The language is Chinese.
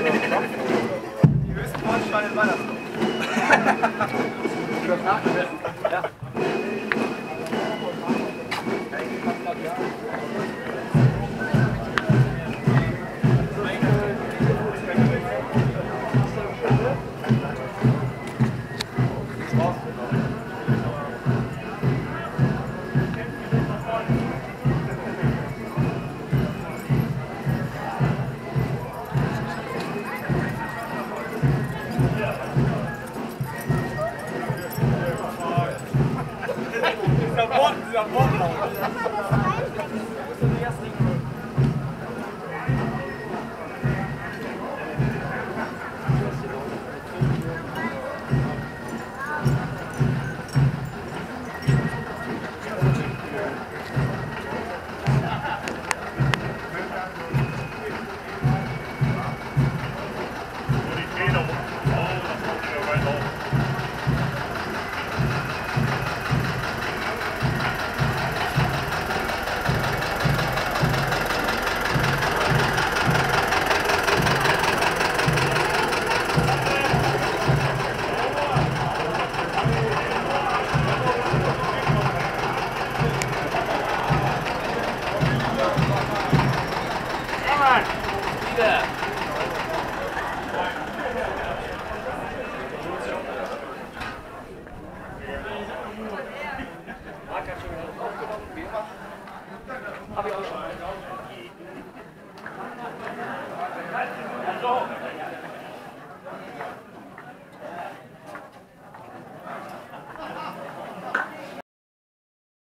¿no? 小个波，你波。